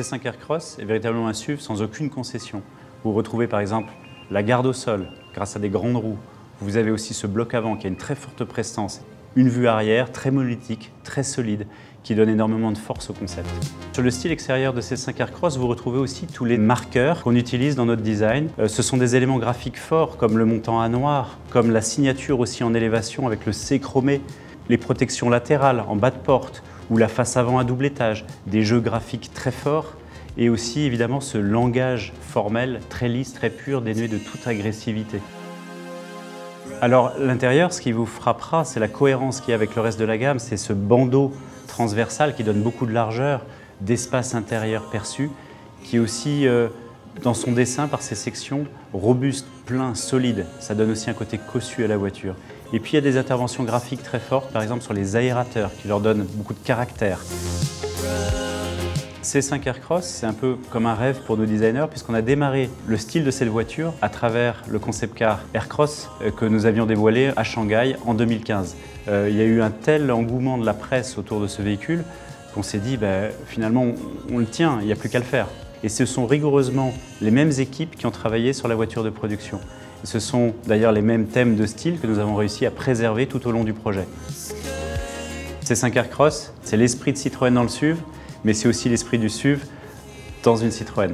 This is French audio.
C5 Aircross est véritablement un SUV sans aucune concession. Vous retrouvez par exemple la garde au sol grâce à des grandes roues. Vous avez aussi ce bloc avant qui a une très forte prestance. Une vue arrière très monolithique, très solide, qui donne énormément de force au concept. Sur le style extérieur de ces 5 Aircross, vous retrouvez aussi tous les marqueurs qu'on utilise dans notre design. Euh, ce sont des éléments graphiques forts comme le montant à noir, comme la signature aussi en élévation avec le C chromé, les protections latérales en bas de porte ou la face avant à double étage, des jeux graphiques très forts et aussi évidemment ce langage formel très lisse, très pur, dénué de toute agressivité. Alors l'intérieur, ce qui vous frappera, c'est la cohérence qu'il y a avec le reste de la gamme, c'est ce bandeau transversal qui donne beaucoup de largeur, d'espace intérieur perçu, qui est aussi euh, dans son dessin par ses sections robuste, plein, solide. Ça donne aussi un côté cossu à la voiture. Et puis il y a des interventions graphiques très fortes, par exemple sur les aérateurs, qui leur donnent beaucoup de caractère. C5 Aircross, c'est un peu comme un rêve pour nos designers puisqu'on a démarré le style de cette voiture à travers le concept car Aircross euh, que nous avions dévoilé à Shanghai en 2015. Euh, il y a eu un tel engouement de la presse autour de ce véhicule qu'on s'est dit ben, finalement on, le tient, il n'y a plus qu'à le faire. Et ce sont rigoureusement les mêmes équipes qui ont travaillé sur la voiture de production. Ce sont d'ailleurs les mêmes thèmes de style que nous avons réussi à préserver tout au long du projet. C5 Aircross, c'est l'esprit de Citroën dans le SUV, mais c'est aussi l'esprit du SUV dans une Citroën.